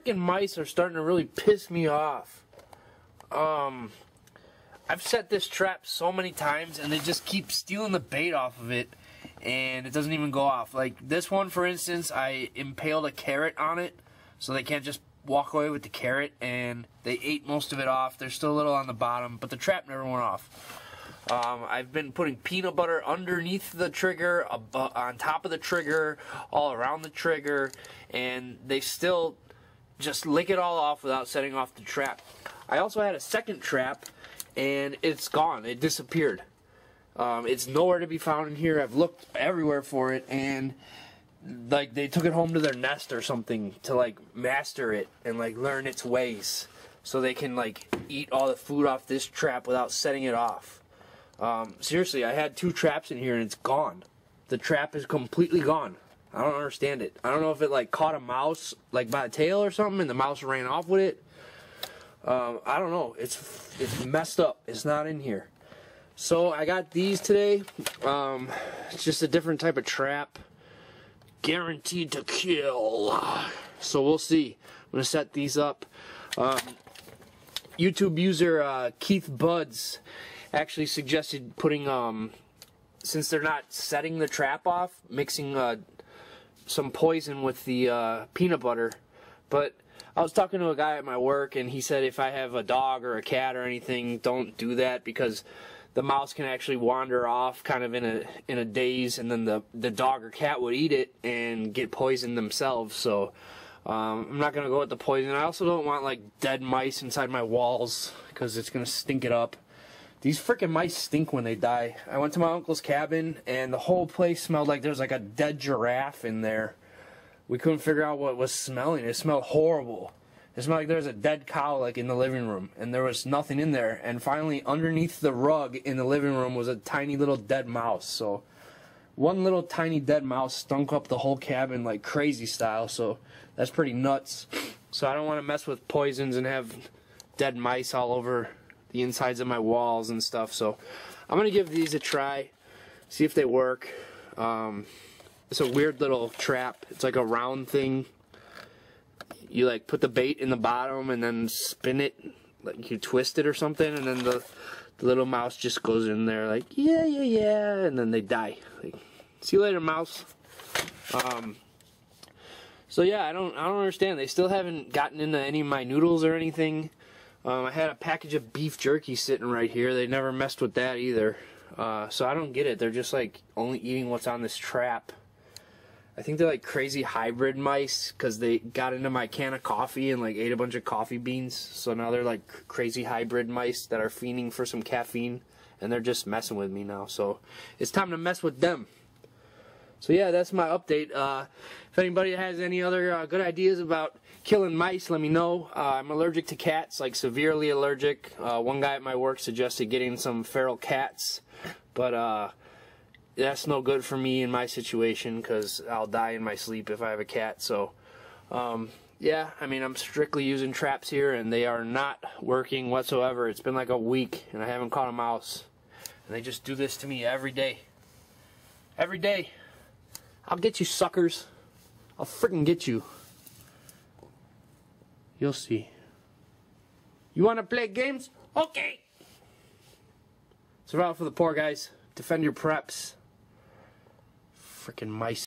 freaking mice are starting to really piss me off. Um, I've set this trap so many times and they just keep stealing the bait off of it and it doesn't even go off. Like this one, for instance, I impaled a carrot on it so they can't just walk away with the carrot and they ate most of it off. There's still a little on the bottom, but the trap never went off. Um, I've been putting peanut butter underneath the trigger, on top of the trigger, all around the trigger, and they still just lick it all off without setting off the trap. I also had a second trap, and it's gone. It disappeared. Um, it's nowhere to be found in here. I've looked everywhere for it, and like they took it home to their nest or something to like master it and like learn its ways, so they can like eat all the food off this trap without setting it off. Um, seriously, I had two traps in here and it's gone. The trap is completely gone. I don't understand it. I don't know if it like caught a mouse like by the tail or something and the mouse ran off with it. Um, I don't know. It's it's messed up. It's not in here. So I got these today. Um, it's just a different type of trap. Guaranteed to kill. So we'll see. I'm gonna set these up. Um, YouTube user uh, Keith Buds actually suggested putting um, since they're not setting the trap off, mixing uh, some poison with the uh, peanut butter. But I was talking to a guy at my work, and he said if I have a dog or a cat or anything, don't do that because the mouse can actually wander off kind of in a in a daze, and then the the dog or cat would eat it and get poisoned themselves. So. Um, I'm not gonna go with the poison. I also don't want like dead mice inside my walls because it's gonna stink it up. These freaking mice stink when they die. I went to my uncle's cabin and the whole place smelled like there was like a dead giraffe in there. We couldn't figure out what was smelling. It smelled horrible. It smelled like there was a dead cow like in the living room and there was nothing in there. And finally underneath the rug in the living room was a tiny little dead mouse. So one little tiny dead mouse stunk up the whole cabin like crazy style. So that's pretty nuts. So I don't want to mess with poisons and have dead mice all over the insides of my walls and stuff. So I'm to give these a try, see if they work. Um, it's a weird little trap. It's like a round thing. You like put the bait in the bottom and then spin it, like you twist it or something, and then the, the little mouse just goes in there like, yeah, yeah, yeah, and then they die. Like, see you later, mouse. Um, so yeah, I don't, I don't understand. They still haven't gotten into any of my noodles or anything. Um, I had a package of beef jerky sitting right here. They never messed with that either. Uh, so I don't get it. They're just like only eating what's on this trap. I think they're like crazy hybrid mice because they got into my can of coffee and like ate a bunch of coffee beans. So now they're like crazy hybrid mice that are fiending for some caffeine and they're just messing with me now. So it's time to mess with them. So yeah, that's my update. Uh, if anybody has any other uh, good ideas about killing mice, let me know. Uh, I'm allergic to cats, like severely allergic. Uh, one guy at my work suggested getting some feral cats, but uh, that's no good for me in my situation because I'll die in my sleep if I have a cat. So, um, yeah, I mean, I'm strictly using traps here, and they are not working whatsoever. It's been like a week, and I haven't caught a mouse. And they just do this to me every day. Every day. I'll get you suckers. I'll freaking get you. You'll see. You want to play games? Okay. Survival for the poor, guys. Defend your preps. Freaking mice.